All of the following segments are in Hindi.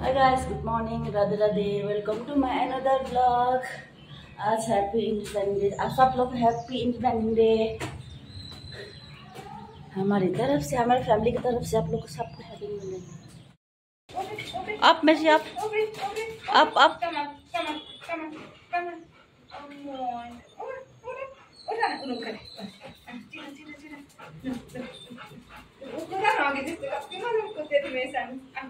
Hi guys good morning Radhe Radhe welcome to my another blog आज हैप्पी इंडिपेंडेंस डे आप सब लोग हैप्पी इंडिपेंडेंस डे हमारी तरफ़ से हमारी फैमिली की तरफ़ से आप लोग सबको हैप्पी इंडिपेंडेंस अप में से अप अप अप Come.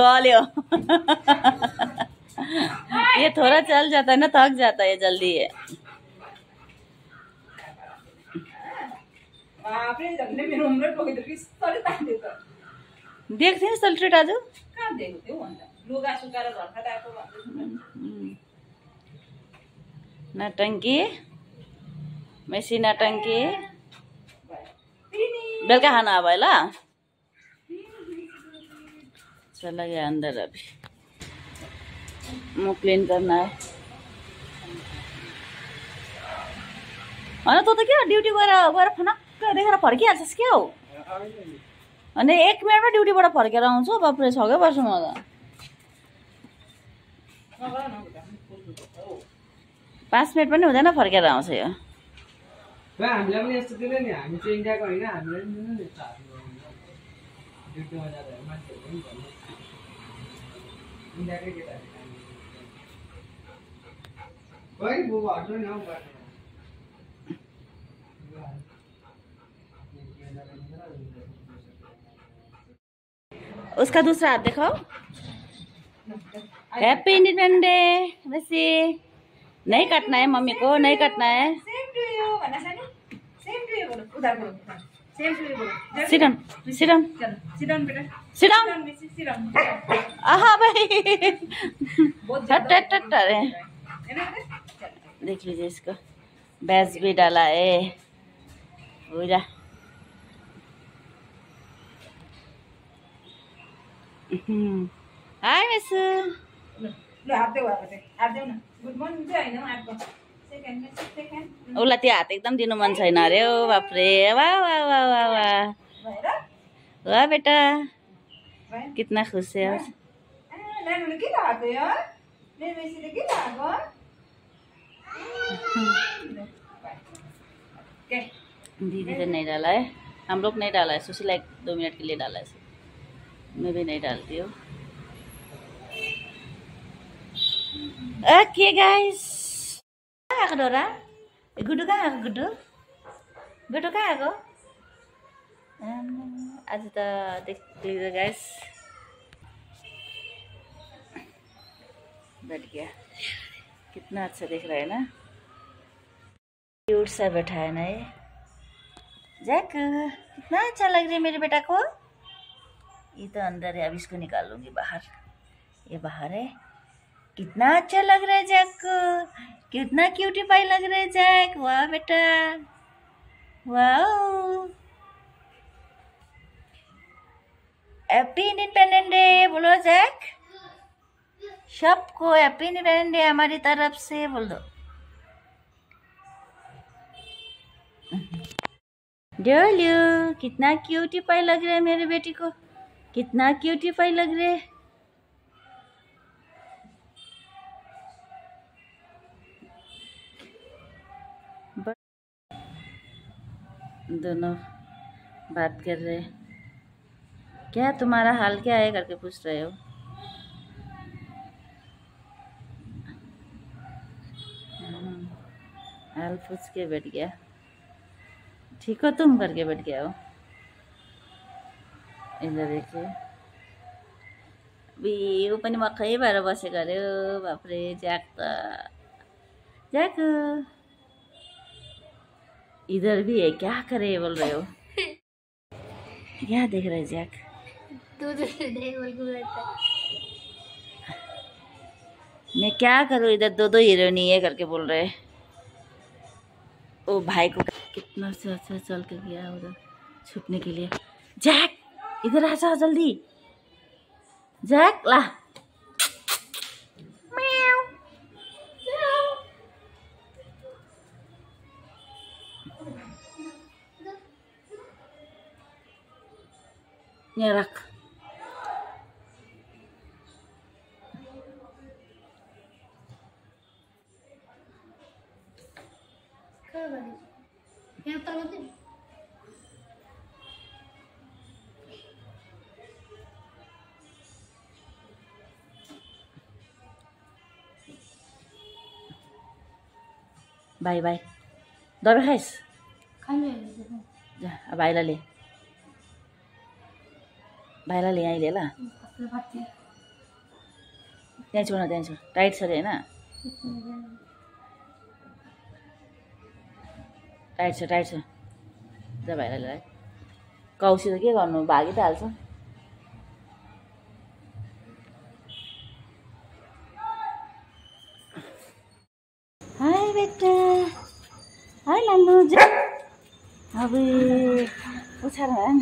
गल्यो। ये थोड़ा चल जाता है ना थक जाता है जल्दी ये। बापरे झन्डै मेरो उम्रै टोकेको त पिस्तले तान्थ्यो त देख थिएँ सल्ट्रेट आज घर खाएको भन्दै नटङ्की मेसी नटङ्की बेलुका खाना अब है ल चला गया अंदर अभी। मुँह क्लीन करना है। होइन तँ त क्या ड्युटी गएर गएर फनक्क देखेर फर्किहाल्छस् क्या हौ? अनि एक मिनटमा ड्युटीबाट फर्केर आउँछु बाप्रे छकै पर्छ म त न पाँच मिनट पनि हुँदैन फर्केर आउँछ यो नि। उसका दूसरा हाथ दिखाओ हैप्पी इंडिपेंडेंस डे वैसे। नहीं काटना है मम्मी को नहीं काटना है। सेम टु यु भन्न सेम टु यु बोलो उधार बोलो। उधार सेम टु यु बोलो Sit down, sit down. चल sit बेटा. Sit down. sit down मिसी sit आहा भाई। बहुत है ना बेटा? चल देख लीजिए इसको। बैस भी डाला है। पूरा हाय मिस। ल देऊ हात गुड होइन हातको सेकेन्ड सेकेन्ड उसलाई त्यो हात एकदम दिनु मन छैन अरे वाह वाह वाह वाह वाह भएर वाह बेटा, कितना खुश है। दीदी तो नहीं डाला है। हम लोग नहीं डाला है, सुशीला एक दो मिनट के लिए डाला है। मैं भी नहीं डालती हूँ। ओके गाइस कहाँ डोरा ए, गुड्डु कहाँ आएको गुड्डु गुड्डु कहाँ आज त देखियो गाइस बैठ गया कितना अच्छा दिख रहा है ना क्यूट सा बैठा है ना ये जैक कितना अच्छा लग रहा है मेरे बेटा को ये तो अंदर है अब इसको निकाल लूँगी बाहर ये बाहर है कितना अच्छा लग रहा है जैक कितना क्यूटी पाई लग रहा है जैक वाह बेटा। वाह हैप्पी इंडिपेंडेंट डे बोलो जैक सबको हैप्पी इंडिपेंडेंट डे हमारी तरफ़ से, बोल दो। डोलू, कितना क्यूटी पाई लग रहा है मेरे बेटी को? कितना क्यूटी पाई लग रहे है? दोनों बात कर रहे क्या तुम्हारा हाल क्या है? करके पूछ रहे हो। हम्म, हाल पूछ के बैठ गया। ठीक हो तुम? करके बैठ गया हो। इधर देखिए। बी पनि मक्खै भएर बसेको ओ बाफ्रे ज्याक त इधर भी है क्या करे बोल रहे हो? क्या देख रहे जैक? मैं क्या करूँ इधर दो दो हीरोइनी है करके बोल रहे ओ भाई को कितना से अच्छा चल के गया उधर छुपने के लिए। जैक इधर आ जाओ जल्दी। जैक ला। यहाँ रख कहाँ गए यहाँ तल दे बाई बाई दबाई खाइस् खाने जा अब भाइलाई ल्याएँ अहिले ल। त्यहाँ छोड्न त्यहाँ छोड। टाइट छ अरे होइन? टाइट छ टाइट छ। त्यहाँ भाइलाई ल्याए। कौसी त के गर्नु? भागी त हाल्छ। अब पुछाएर होइन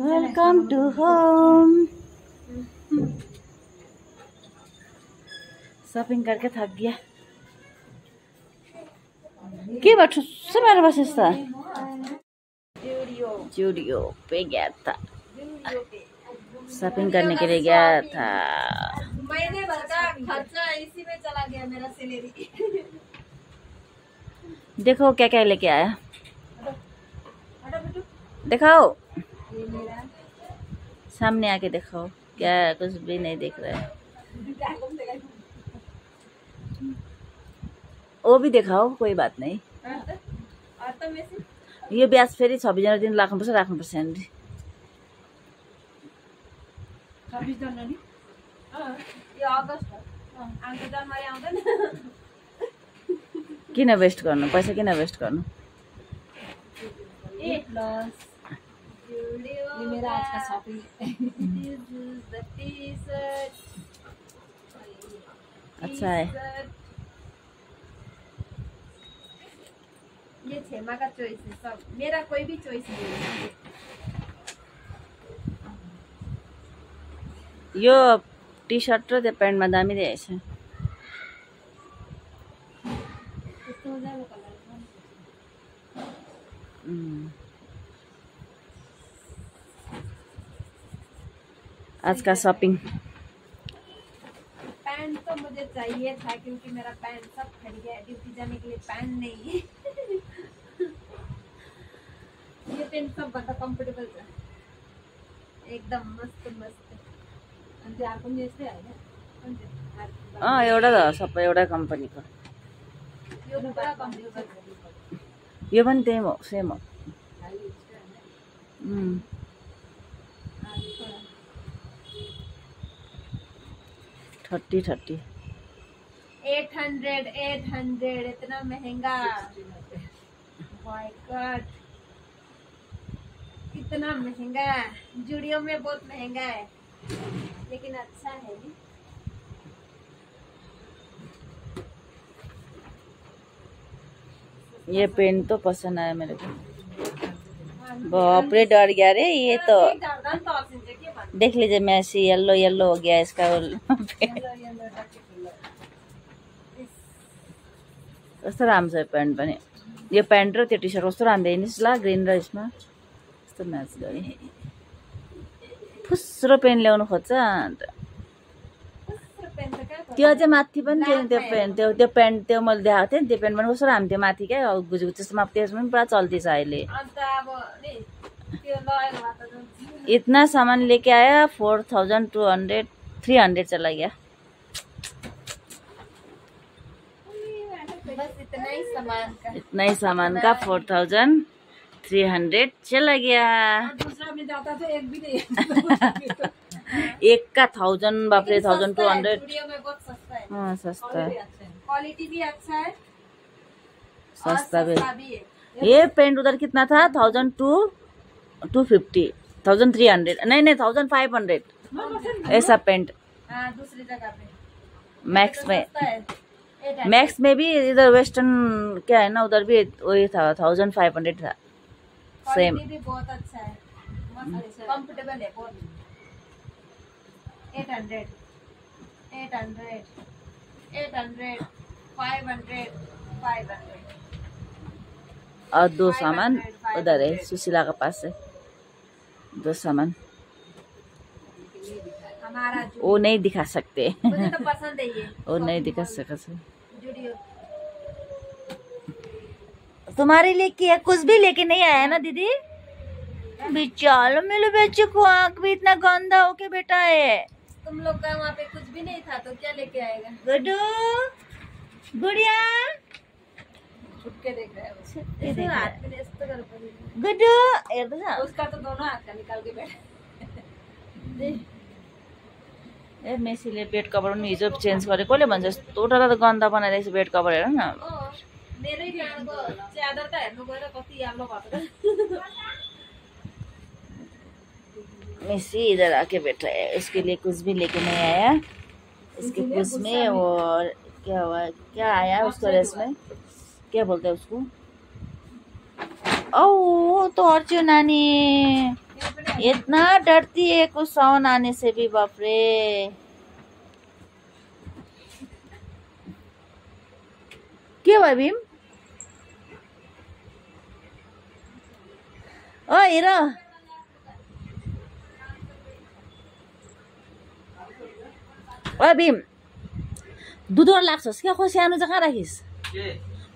वेलकम टू होम सपिङ करके थक गया। के भयो ठुस्सो मारेर बसेस् त जुडियो पे गया था। शॉपिंग करने के लिए गया था। महीने भर का खर्चा इसी में चला गया मेरा सैलरी देखो क्या क्या लेके आया। दिखाओ। सामने आके दिखाओ क्या कुछ भी नहीं देख रहा है। वो भी देखाओ कोही बात नै यो ब्याज फेरि छब्बिस जनवरी दिन लाग्नुपर्छ राख्नुपर्छ किन वेस्ट गर्नु? पैसा किन वेस्ट गर्नु? ये मेरा आज का शॉपिंग अच्छा है। ये छेमा का चॉइस है सब। मेरा कोई भी चॉइस नहीं है। यो टी सर्ट र त्यो प्यान्टमा दामी रहेछ इसको हो जाएगा कलर उम्. आज का शॉपिंग पैंट तो मुझे चाहिए था क्योंकि मेरा पैंट सब फट गया है ड्यूटी जाने के लिए पैंट नहीं है। ये पैंट सब बड़ा कंफर्टेबल था। एकदम मस्त मस्त। अन्त अर्को पनि यस्तै होइन अँ एउटा त सबै एउटा कम्पनीको यो पनि त्यही हो सेम हो। Thirty thirty. Eight hundred eight hundred इतना महँगा। My God. इतना महँगा जूडियो में बहुत महँगा है। लेकिन अच्छा है। भी ये पेन तो पसंद आया मेरे को। बाप रे डर गया रे ये तो। देख लीजिए मैसी येलो येलो हो गया इसका. कस्तो राम्रो छ यो प्यान्ट पनि यो प्यान्ट र त्यो टी सर्ट कस्तो राम्रो हेर्नुहोस् ल ग्रिन र यसमा कस्तो म्याच गरे फुस्रो पेन ल्याउनु खोज्छ अन्त त्यो चाहिँ माथि पनि थियो त्यो पेन्ट त्यो त्यो पेन्ट त्यो मैले देखाएको थिएँ नि त्यो पेन्ट पनि कस्तो राम्रो थियो माथि क्या? गुजुगु त्यसमा त्यसमा पनि पुरा चल्ती छ अहिले इतना सामान लेके आया four thousand two hundred three hundred चला गया। बस इतना ही सामान का। इतना ही सामान का फोर थाउज़ेंड थ्री हंड्रेड चला गया। दूसरा में जाता तो एक भी नहीं। एक का थाउज़ेंड बापरे थाउज़ेंड टू हंड्रेड है हाँ। सस्ता है। क्वालिटी भी अच्छा है। सस्ता भी है। ये पेंट उधर कितना था? Thousand two two fifty thousand three hundred नहीं नहीं थाउज़ेंड फाइव हंड्रेड ऐसा पेंट हाँ दूसरी जगह पे. मैक्स में. एट हंड्रेड मैक्स में भी इधर वेस्टर्न क्या है ना उधर भी वही था थाउज़ेंड फाइव हंड्रेड था. सेम बहुत अच्छा है. कंफर्टेबल है. बहुत. Eight hundred eight hundred eight hundred five hundred five hundred और दो सामान उधर है सुशीला के पास है. दो सामान। वो नहीं दिखा सकते। तो पसंद है ये। वो नहीं दिखा सकते। तुम्हारे लिए किया कुछ भी लेके नहीं आया ना दीदी? बेचारो मेरे बच्चे को आँख भी इतना गंदा हो के बेटा है। तुम लोग का वहाँ पे कुछ भी नहीं था तो क्या लेके आएगा? गुड्डू गुड़िया। देख रहे हो ऐसे हाथ में ऐसे तो कर उसका तो दोनों हाथ का निकाल के बैठा ए मेसीले बेड कभर पनि हिजो चेन्ज गरेको कसले भन्छ यस्तो डर त गन्दा बनाइरहेको छ बेड कभर हेर न। मेरै काँडको च्यादर त हेर्नु गएर कति याम्रो भएको मेसी इधर आके बैठा है। उसके लिए कुछ भी लेके नहीं आया। इसके कुछ में वो क्या हुआ क्या आया उसका ड्रेस में? क्या बोलते हैं उसको? ओ तो क्यों नानी। इतना डरती है कुछ साउंड आने से भी बाप रे। के भयो भीम? ओ हेर। ओ भीम। दुधहरू लाग्छस् क्या? खै सानो चाहिँ कहाँ राखिस्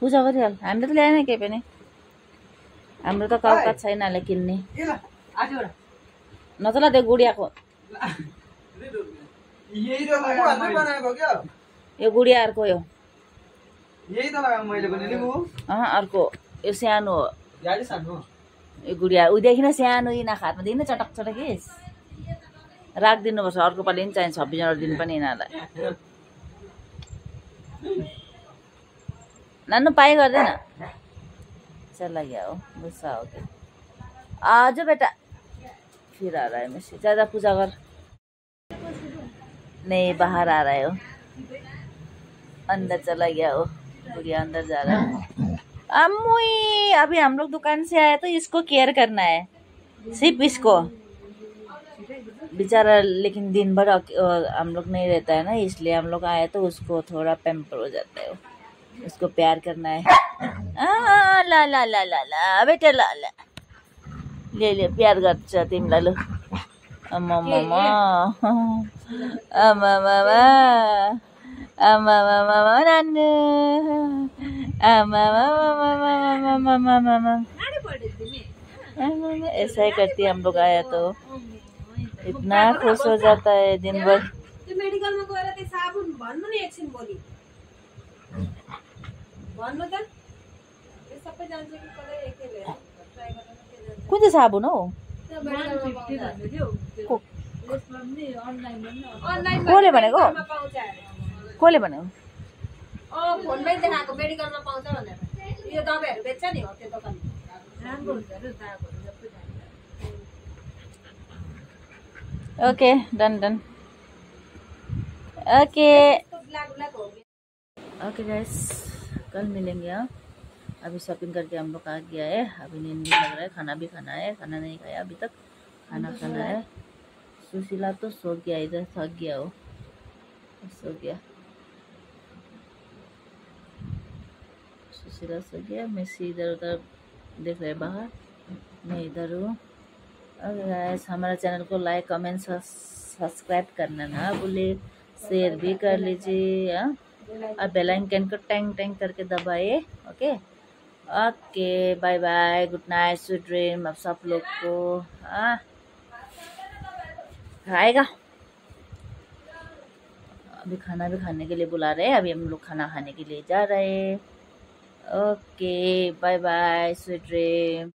पूजा गरिहाल। हामीले त ल्याएन केही पनि। हाम्रो त कौकात छैन अहिले किन्ने। नचला त्यो गुडियाको। यो गुडिया अर्को यो अर्को। यो सानो हो। यो गुडिया। उदेखि नै सानो यिनीहरू खातमा देखि चटक चटक राखिदिनुपर्छ अर्को पालि पनि चाहिन्छ छब्बिस जनवरी दिन पनि यिनीहरूलाई। नानु पाइ गर्दैन। चला गया हो, गुस्सा हो कि? आज बेटा, फिर आ रहा है मैं ज़्यादा पूजा कर नहीं बाहर आ रहा है अंदर चला गया वो गुड़िया अंदर जा रहा है। अम्मुई, अभी हम लोग दुकान से आए तो इसको केयर करना है। सिर्फ़ इसको। बेचारा लेकिन दिन भर हम लोग नहीं रहता है ना इसलिए हम लोग आए तो उसको थोड़ा पेम्पर हो जाता है उसको प्यार करना है आ, ला ला ला ला ला बेटा ला ला ले ले प्यार कर अम्मा मामा अम्मा मामा अम्मा मामा नानू अम्मा मामा मामा मामा मामा मामा ऐसा ही करती हम लोग आया तो इतना खुश हो जाता है दिन भर। त्यो मेडिकलमा गएर त्यो साबुन भन्नु नि एकछिन भोलि भन्नु त यो सबै जान्छ कि कसै एकैले ट्राई गर्न के जान्छ कुन चाहिँ साबुन हौ? कसले भनेको? कसले भन्यो अँ फोनमै देखाएको मेडिकलमा पाउँछ भनेर यो दबाईहरू बेच्छ नि। हो। त्यो दोकानमा राम्रो हुन्छ okay done done okay okay guys कल मिलेंगे हाँ अभी शॉपिंग करके हम लोग आ गया है। अभी नींद भी लग रहा है। खाना भी खाना है। खाना नहीं खाया अभी तक। खाना खाना है। सुशीला तो सो गया। इधर थक गया वो। सो गया। सुशीला सो गया। मेसी इधर उधर देख रहे बाहर। मैं इधर हूँ। गाइस हमारा चैनल को लाइक कमेंट सब्सक्राइब करना ना भूले। शेयर भी कर लीजिए हाँ? और बेल आइकन को टैंग टैंग करके दबाइए okay okay bye bye good night sweet dream अब सब लोग को हाँ। खाएगा। अभी खाना भी खाने के लिए बुला रहे हैं, अभी हम लोग खाना खाने के लिए जा रहे हैं। Okay bye bye sweet dream